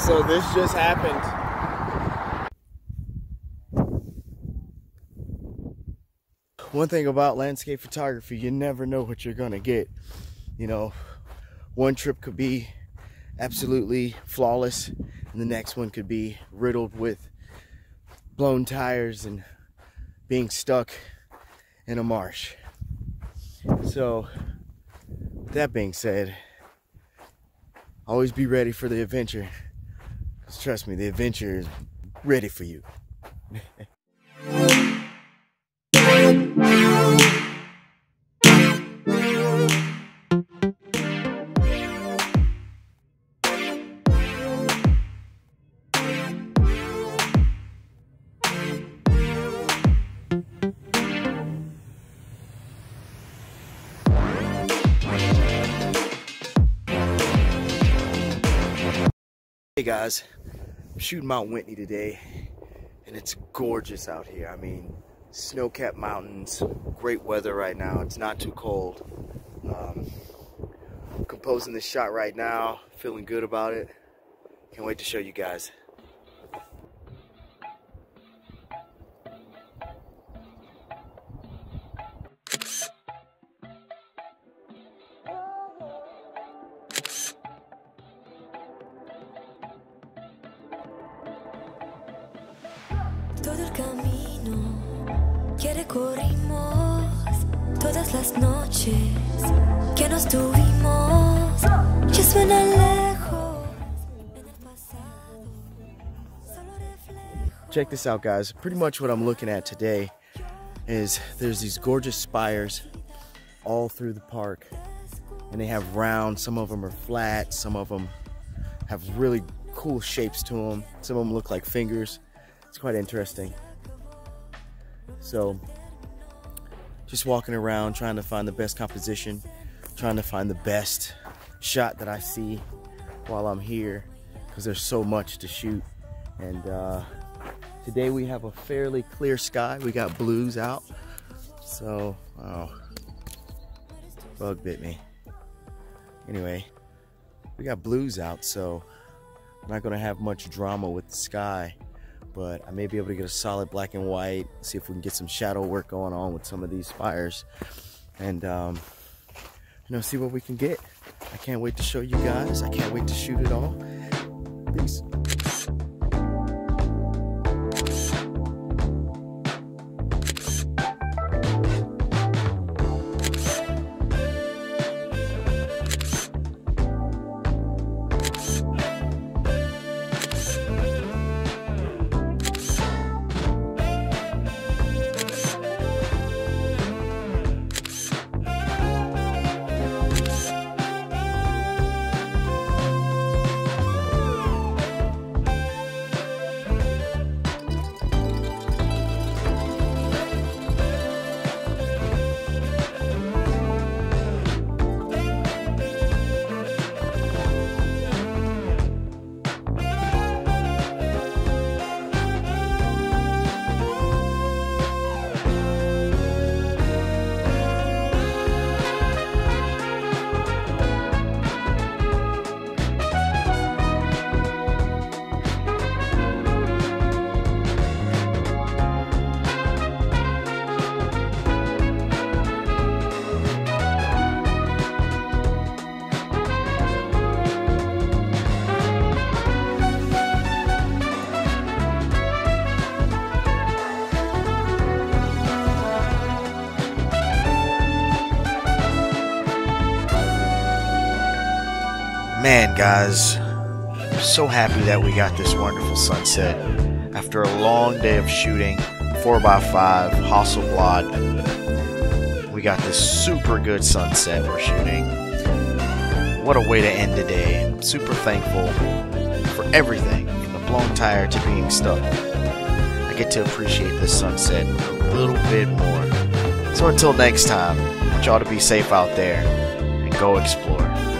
So this just happened. One thing about landscape photography, you never know what you're gonna get. You know, one trip could be absolutely flawless, and the next one could be riddled with blown tires and being stuck in a marsh. So, that being said, always be ready for the adventure. Trust me, the adventure is ready for you. Hey guys, I'm shooting Mount Whitney today, and it's gorgeous out here. I mean, snow-capped mountains, great weather right now. It's not too cold. Um, composing this shot right now, feeling good about it. Can't wait to show you guys. Todo el camino que recorrimos, todas las noches que nos tuvimos, ya suenan lejos en el pasado. Solo reflejo. Check this out guys. Pretty much what I'm looking at today is there's these gorgeous spires all through the park. And they have round, some of them are flat, some of them have really cool shapes to them. Some of them look like fingers. It's quite interesting. So, just walking around trying to find the best composition, trying to find the best shot that I see while I'm here because there's so much to shoot. And uh, today we have a fairly clear sky. We got blues out. So, oh, bug bit me. Anyway, we got blues out, so I'm not gonna have much drama with the sky, but I may be able to get a solid black and white, see if we can get some shadow work going on with some of these fires, and um, you know, see what we can get. I can't wait to show you guys. I can't wait to shoot it all. Peace. Man, guys, so happy that we got this wonderful sunset after a long day of shooting 4x5 Hasselblad. We got this super good sunset we're shooting. What a way to end the day. I'm super thankful for everything from the blown tire to being stuck. I get to appreciate this sunset a little bit more. So until next time, I want y'all to be safe out there and go explore.